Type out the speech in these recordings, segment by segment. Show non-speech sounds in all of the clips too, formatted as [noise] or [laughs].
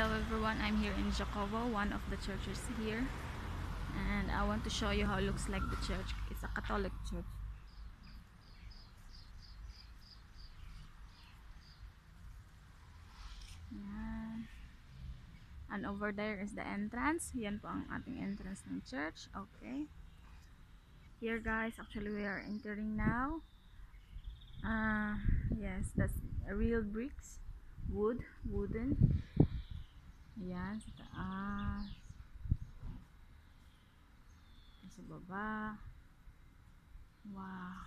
Hello everyone, I'm here in Jacobo, one of the churches here. And I want to show you how it looks like the church. It's a Catholic church. And over there is the entrance. Yan po ang ating entrance ng church. Okay. Here guys, actually we are entering now. Ah, yes, that's real bricks. Wood, wooden. Ayan, sa taas. Sa baba. Wow.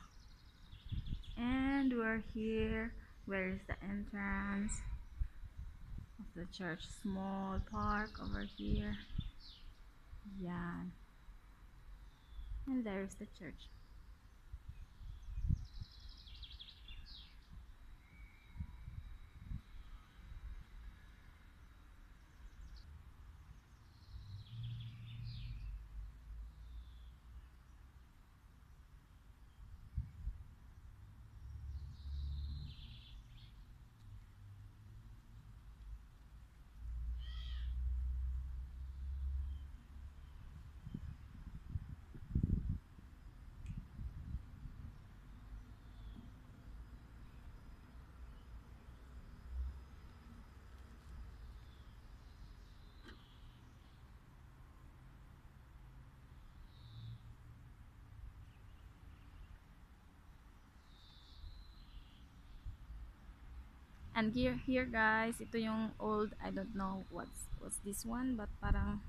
And we're here. Where is the entrance of the church? Small park over here. Yan. And there's the church. And here, here guys, ito yung old, I don't know what's, what's this one, but parang,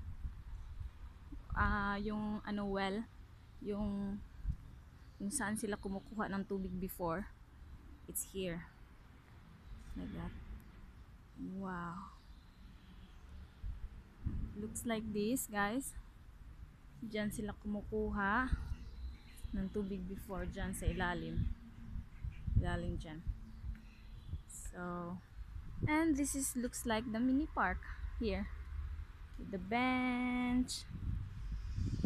ah, yung ano well, yung, kung saan sila kumukuha ng tubig before, it's here. Like that. Wow. Looks like this, guys. Diyan sila kumukuha ng tubig before, diyan sa ilalim. Ilalim diyan. So, and this is looks like the mini park here. With the bench,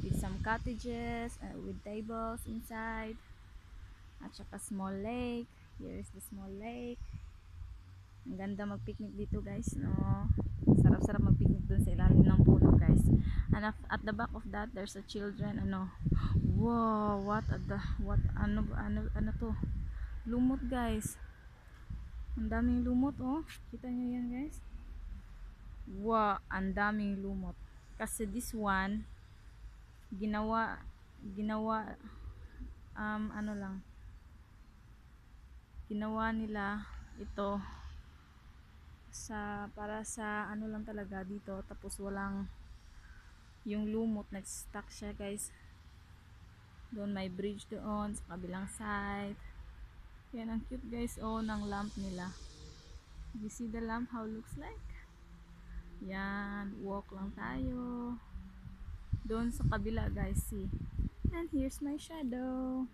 with some cottages, uh, with tables inside. At saka small lake. Here is the small lake. Ang ganda mag-picnic dito guys, no? Sarap-sarap mag-picnic dun sa ilalim ng puno guys. And at, the back of that, there's a children, ano. Wow, what at the, what, ano, ano, ano to? Lumot guys. Ang daming lumot, oh. Kita nyo yan, guys? Wow, ang daming lumot. Kasi this one, ginawa, ginawa, um, ano lang, ginawa nila ito sa, para sa, ano lang talaga dito, tapos walang, yung lumot, nag-stuck siya, guys. Doon may bridge doon, sa kabilang side. Yan, ang cute guys, oh, ng lamp nila. You see the lamp, how it looks like? Yan, walk lang tayo. Doon sa kabila guys, see. And here's my shadow.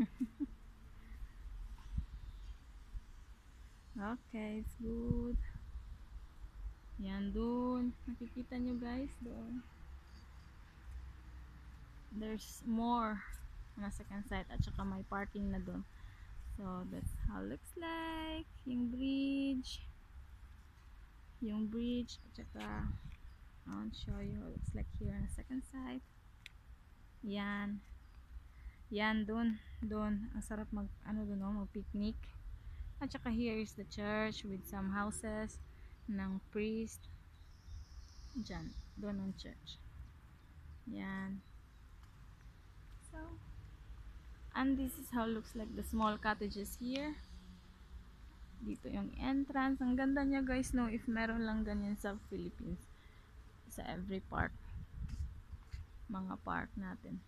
[laughs] okay, it's good. Yan, doon. Nakikita nyo guys, doon. There's more na second side at saka may parking na doon. So, that's how it looks like. Yung bridge. Yung bridge. At saka, I'll show you how it looks like here on the second side. Yan. Yan, doon. Doon. Ang sarap mag, ano doon, no? mag picnic. At saka here is the church with some houses ng priest. Diyan. Doon ang church. Yan. So, and this is how looks like the small cottages here. Dito yung entrance. Ang ganda niya guys no? If meron lang ganyan sa Philippines. Sa every park. Mga park natin.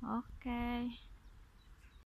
Okay